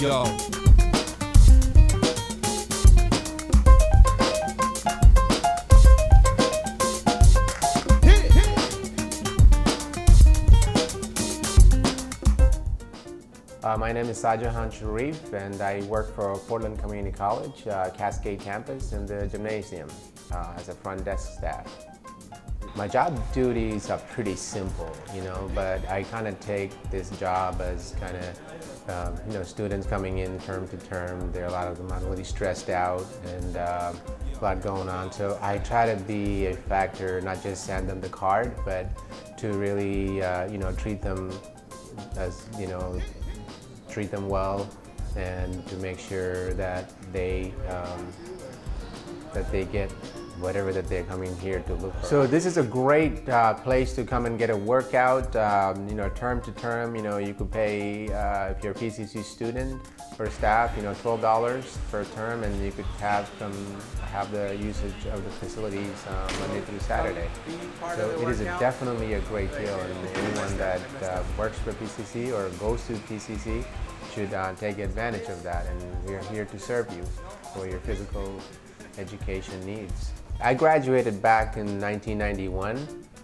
Yo. Uh, my name is Shahjahan Sheriff and I work for Portland Community College, uh, Cascade campus in the gymnasium uh, as a front desk staff. My job duties are pretty simple, you know, but I kind of take this job as kind of, um, you know, students coming in term to term. There are a lot of them are really stressed out and uh, a lot going on. So I try to be a factor, not just send them the card, but to really, uh, you know, treat them as, you know, treat them well and to make sure that they um, that they get whatever that they're coming here to look for. So this is a great uh, place to come and get a workout, um, you know, term to term, you know, you could pay, uh, if you're a PCC student for staff, you know, $12 per term and you could have them have the usage of the facilities um, Monday through Saturday. So it is a, definitely a great deal and anyone that uh, works for PCC or goes to PCC should uh, take advantage of that and we're here to serve you for your physical education needs. I graduated back in 1991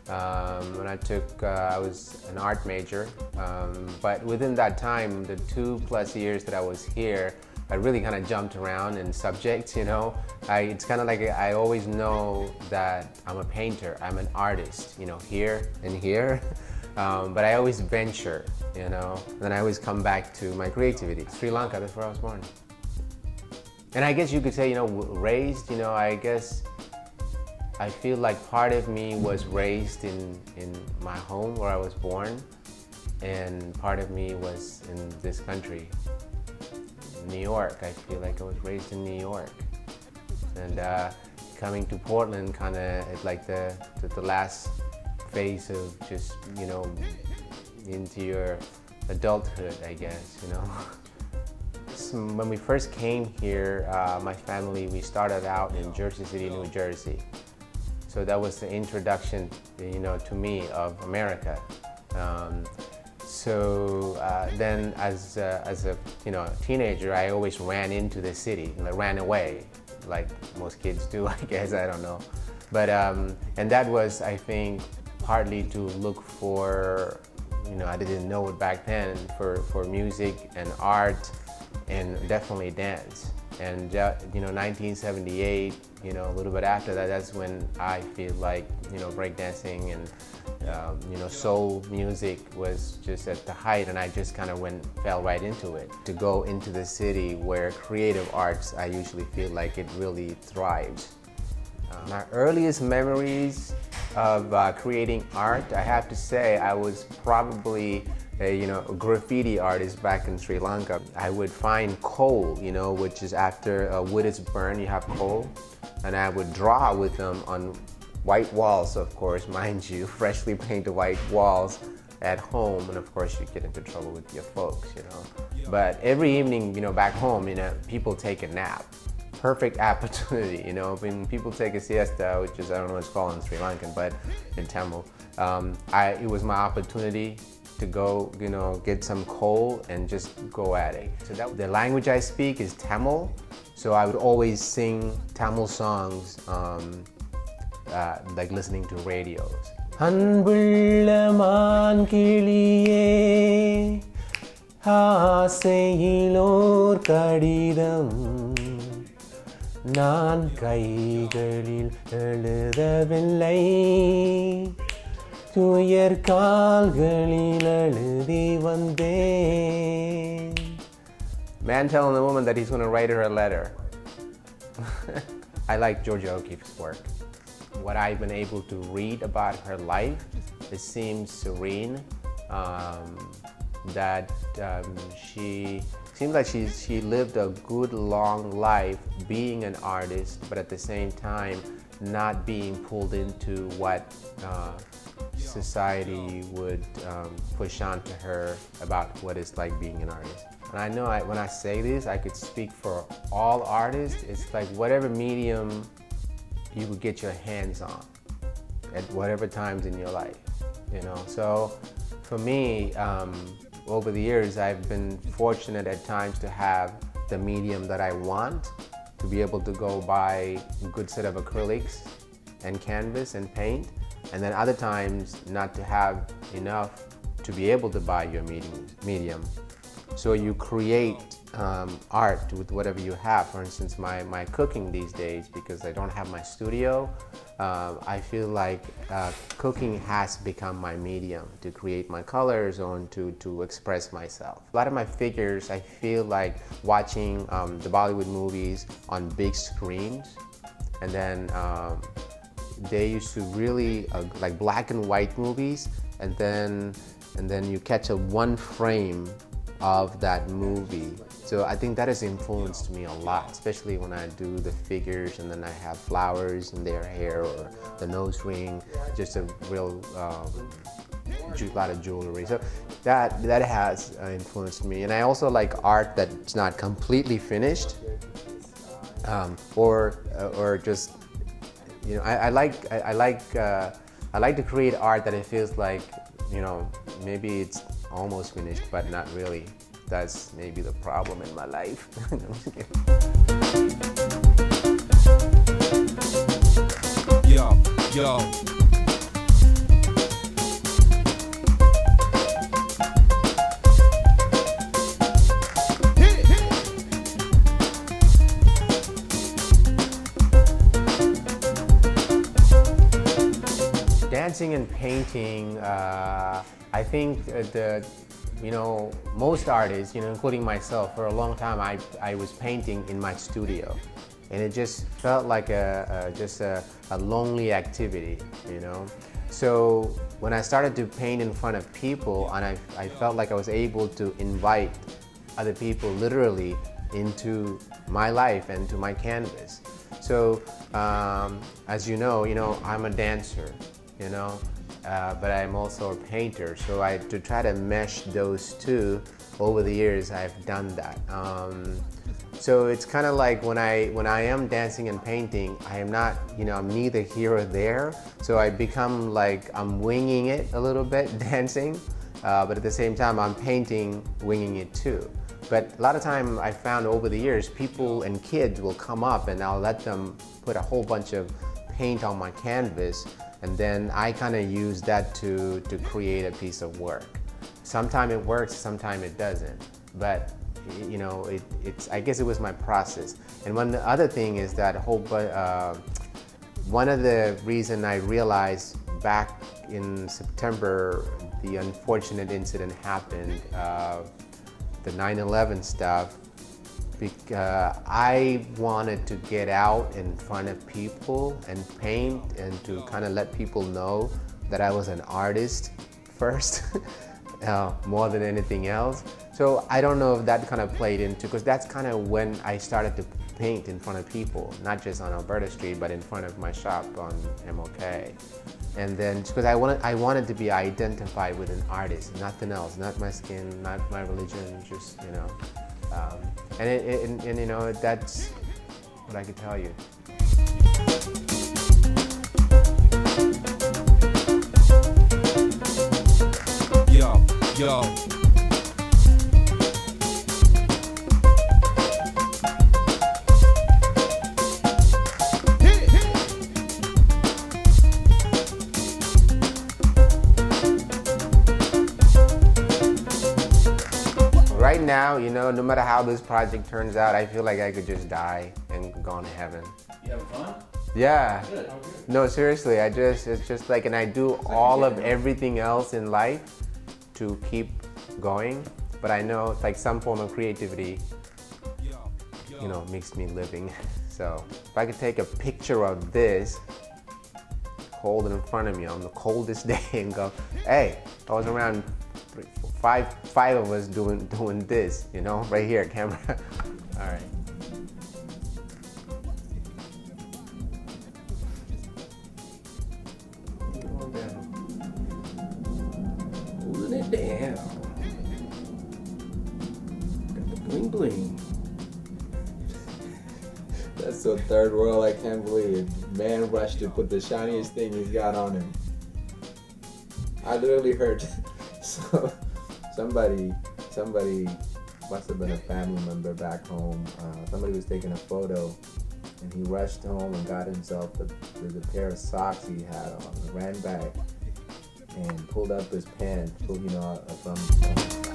um, when I took, uh, I was an art major, um, but within that time, the two plus years that I was here, I really kind of jumped around in subjects, you know. I, it's kind of like I always know that I'm a painter, I'm an artist, you know, here and here. Um, but I always venture, you know, and then I always come back to my creativity. Sri Lanka, that's where I was born. And I guess you could say, you know, raised, you know, I guess I feel like part of me was raised in, in my home where I was born, and part of me was in this country, New York. I feel like I was raised in New York. And uh, coming to Portland kind of like the, the, the last phase of just, you know, into your adulthood, I guess, you know. when we first came here, uh, my family, we started out in Jersey City, New Jersey. So that was the introduction, you know, to me of America. Um, so uh, then as, uh, as a you know, teenager, I always ran into the city, I ran away, like most kids do, I guess, I don't know. But, um, and that was, I think, partly to look for, you know, I didn't know it back then, for, for music and art and definitely dance. And you know, 1978, you know, a little bit after that, that's when I feel like you know, breakdancing and um, you know, soul music was just at the height, and I just kind of went fell right into it. To go into the city where creative arts, I usually feel like it really thrives. Uh, my earliest memories of uh, creating art, I have to say, I was probably a you know graffiti artist back in Sri Lanka. I would find coal, you know, which is after a wood is burned, you have coal, and I would draw with them on white walls, of course, mind you, freshly painted white walls at home, and of course you get into trouble with your folks, you know. But every evening, you know, back home, you know, people take a nap Perfect opportunity, you know, when people take a siesta, which is, I don't know what it's called in Sri Lankan, but in Tamil, um, I, it was my opportunity to go, you know, get some coal and just go at it. So that, the language I speak is Tamil, so I would always sing Tamil songs, um, uh, like listening to radios. அன்புள்ள மான்கிளியே ஆசையிலோர் கடிதம் நான் கைகளில் எழுதவில்லை துயர் கால்களில் எழுதி வந்தேன் Man telling the woman that he's going to write her a letter. I like Georgia O'Keeffe's work. What I've been able to read about her life, it seems serene, um, that um, she seems like she, she lived a good long life being an artist, but at the same time not being pulled into what uh, society would um, push on to her about what it's like being an artist. And I know I, when I say this, I could speak for all artists. It's like whatever medium you could get your hands on at whatever times in your life, you know. So for me, um, over the years, I've been fortunate at times to have the medium that I want, to be able to go buy a good set of acrylics and canvas and paint, and then other times not to have enough to be able to buy your medium. medium. So you create um, art with whatever you have. For instance, my, my cooking these days, because I don't have my studio, uh, I feel like uh, cooking has become my medium to create my colors or to, to express myself. A lot of my figures, I feel like watching um, the Bollywood movies on big screens and then um, they used to really uh, like black and white movies and then and then you catch a one frame of that movie so I think that has influenced me a lot, especially when I do the figures and then I have flowers in their hair or the nose ring, just a real um, lot of jewelry. So that that has uh, influenced me, and I also like art that's not completely finished, um, or uh, or just you know I, I like I, I like uh, I like to create art that it feels like you know maybe it's almost finished but not really that's maybe the problem in my life. yo, yo. Dancing and painting, uh, I think the you know, most artists, you know, including myself, for a long time, I, I was painting in my studio. And it just felt like a, a just a, a lonely activity, you know. So when I started to paint in front of people, and I, I felt like I was able to invite other people literally into my life and to my canvas. So um, as you know, you know, I'm a dancer, you know, uh, but I'm also a painter. So I to try to mesh those two over the years, I've done that. Um, so it's kind of like when I when I am dancing and painting, I am not, you know, I'm neither here or there. So I become like I'm winging it a little bit dancing, uh, but at the same time I'm painting, winging it too. But a lot of time I found over the years, people and kids will come up and I'll let them put a whole bunch of paint on my canvas and then I kind of use that to, to create a piece of work. Sometimes it works, sometimes it doesn't. But you know, it, it's, I guess it was my process. And one the other thing is that whole, uh, one of the reason I realized back in September, the unfortunate incident happened, uh, the 9-11 stuff, because I wanted to get out in front of people and paint and to kind of let people know that I was an artist first uh, more than anything else. So I don't know if that kind of played into because that's kind of when I started to paint in front of people, not just on Alberta Street, but in front of my shop on MLK. And then because I wanted, I wanted to be identified with an artist, nothing else, not my skin, not my religion, just you know. Um, and, it, it, and, and, you know, that's what I could tell you. Yo, yo. Now, you know, no matter how this project turns out, I feel like I could just die and go on to heaven. You having fun? Yeah. Good. No, seriously, I just, it's just like, and I do all of everything else in life to keep going, but I know it's like some form of creativity, you know, makes me living. So if I could take a picture of this, hold it in front of me on the coldest day and go, hey, I was around five five of us doing doing this, you know, right here, camera. All right. Holding it down. Got the bling bling. That's so third world. I can't believe it. Man rushed to put the shiniest thing he's got on him. I literally heard so somebody, somebody must have been a family member back home. Uh, somebody was taking a photo, and he rushed home and got himself the, the, pair of socks he had on, ran back, and pulled up his pants, pulled you know from. from